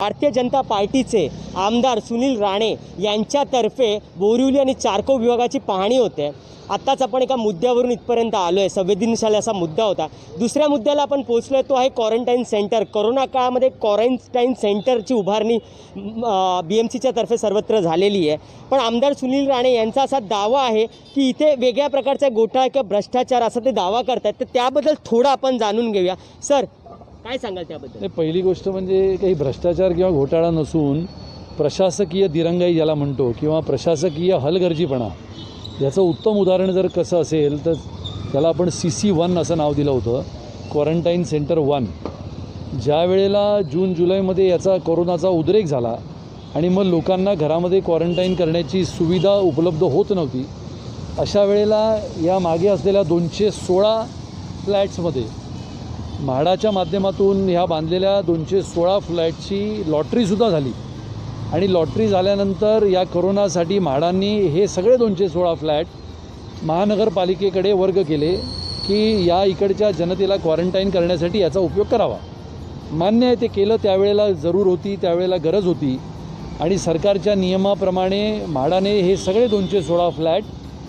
भारतीय जनता पार्टीचे आमदार सुनील राणे यांच्यातर्फे बोरिवली आणि चारकोप विभागाची पाहणी होते. आत्ताच आपण एका मुद्द्यावरून इथपर्यंत आलो आहे संवेदनशाली असा मुद्दा होता. दुसऱ्या मुद्द्याला आपण पोहोचलो आहे तो आहे क्वारंटाईन सेंटर कोरोना काळामध्ये क्वारंटाईन सेंटरची उभारणी बी एम सीच्या तर्फे सर्वत्र झालेली आहे. पण आमदार सुनील राणे यांचा असा दावा आहे की इथे वेगळ्या प्रकारचा गोटाळा किंवा भ्रष्टाचार असा ते दावा करतात तर त्याबद्दल थोडं आपण जाणून घेऊया. सर काय सांगाल त्याबद्दल? नाही पहिली गोष्ट म्हणजे काही भ्रष्टाचार किंवा घोटाळा नसून प्रशासकीय दिरंगाई ज्याला म्हणतो किंवा प्रशासकीय हलगर्जीपणा याचं उत्तम उदाहरण जर कसं असेल तर त्याला आपण सी सी वन असं नाव दिलं होतं क्वारंटाईन सेंटर वन ज्या वेळेला जून जुलैमध्ये याचा कोरोनाचा उद्रेक झाला आणि मग लोकांना घरामध्ये क्वारंटाईन करण्याची सुविधा उपलब्ध होत नव्हती अशा वेळेला या मागे असलेल्या दोनशे सोळा फ्लॅट्समध्ये म्हाडाच्या माध्यमातून ह्या बांधलेल्या दोनशे सोळा फ्लॅटची लॉटरीसुद्धा झाली. आणि लॉटरी झाल्यानंतर या करोनासाठी म्हाडांनी हे सगळे दोनशे सोळा फ्लॅट महानगरपालिकेकडे वर्ग केले की या इकडच्या जनतेला क्वारंटाईन करण्यासाठी याचा उपयोग करावा. मान्य आहे ते केलं त्यावेळेला जरूर होती त्यावेळेला गरज होती. आणि सरकारच्या नियमाप्रमाणे म्हाडाने हे सगळे दोनशे सोळा फ्लॅट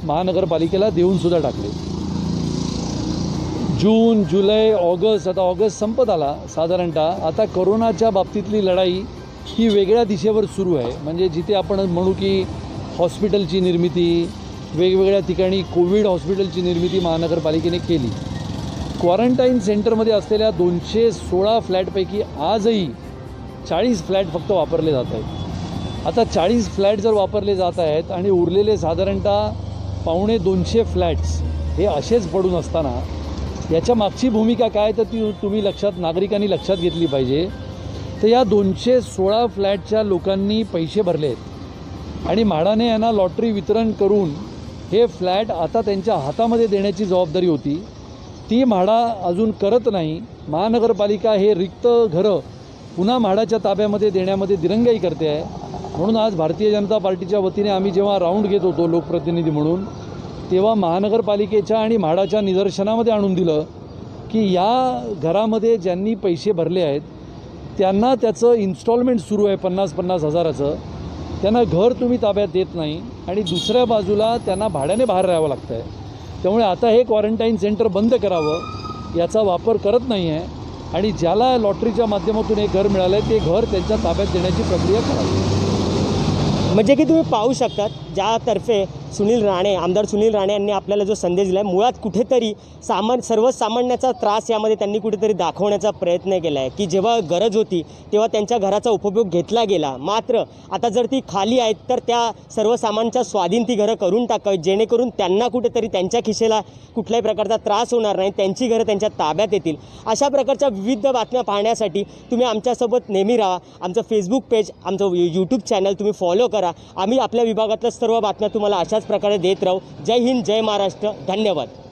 महानगरपालिकेला देऊनसुद्धा टाकले. जून जुलै ऑगस्ट आता ऑगस्ट संपत आला साधारणतः. आता कोरोनाच्या बाबतीतली लढाई ही वेगळ्या दिशेवर सुरू आहे. म्हणजे जिथे आपण म्हणू की हॉस्पिटलची निर्मिती वेगवेगळ्या ठिकाणी कोविड हॉस्पिटलची निर्मिती महानगरपालिकेने केली. क्वारंटाईन सेंटरमध्ये असलेल्या दोनशे सोळा फ्लॅटपैकी आजही चाळीस फ्लॅट फक्त वापरले जात आहेत. आता चाळीस फ्लॅट जर वापरले जात आहेत आणि उरलेले साधारणतः पावणे दोनशे फ्लॅट्स हे असेच पडून असताना याच्या मागची भूमिका काय तर ती तुम्ही लक्षात नागरिकांनी लक्षात घेतली पाहिजे. तर या दोनशे सोळा फ्लॅटच्या लोकांनी पैसे भरले आहेत. आणि म्हाडाने यांना लॉटरी वितरण करून हे फ्लॅट आता त्यांच्या हातामध्ये देण्याची जबाबदारी होती. ती म्हाडा अजून करत नाही. महानगरपालिका हे रिक्त घरं पुन्हा म्हाडाच्या ताब्यामध्ये देण्यामध्ये दिरंगाई करते आहे. म्हणून आज भारतीय जनता पार्टीच्या वतीने आम्ही जेव्हा राऊंड घेत होतो लोकप्रतिनिधी म्हणून तेव्हा महानगरपालिकेच्या आणि म्हाडाच्या निदर्शनामध्ये आणून दिलं की या घरामध्ये ज्यांनी पैसे भरले आहेत त्यांना त्याचं इन्स्टॉलमेंट सुरू आहे पन्नास पन्नास हजाराचं. त्यांना घर तुम्ही ताब्यात देत नाही आणि दुसऱ्या बाजूला त्यांना भाड्याने बाहेर राहावं लागतं आहे त्यामुळे आता हे क्वारंटाईन सेंटर बंद करावं याचा वापर करत नाही आहे आणि ज्याला लॉटरीच्या माध्यमातून हे घर मिळालं आहे ते घर त्यांच्या ताब्यात देण्याची प्रक्रिया करावी. म्हणजे की तुम्ही पाहू शकतात ज्यातर्फे सुनील राणे आमदार सुनील राणे यांनी आपल्याला जो संदेश दिला आहे मुळात कुठेतरी सामान सर्वसामान्याचा त्रास यामध्ये त्यांनी कुठेतरी दाखवण्याचा प्रयत्न केला आहे की जेव्हा गरज होती तेव्हा त्यांच्या घराचा उपयोग घेतला गेला. मात्र आता जर ती खाली आहेत तर त्या सर्वसामान्यांच्या स्वाधीन ती घरं करून टाकावी जेणेकरून त्यांना कुठेतरी त्यांच्या खिशेला कुठल्याही प्रकारचा त्रास होणार नाही त्यांची घरं त्यांच्या ताब्यात येतील. अशा प्रकारच्या विविध बातम्या पाहण्यासाठी तुम्ही आमच्यासोबत नेहमी राहा. आमचं फेसबुक पेज आमचं यूट्यूब चॅनल तुम्ही फॉलो करा. आम्ही आपल्या विभागातल्या सर्व बातम्या तुम्हाला अशाच प्रकारे देत राहू. जय हिंद जय महाराष्ट्र. धन्यवाद.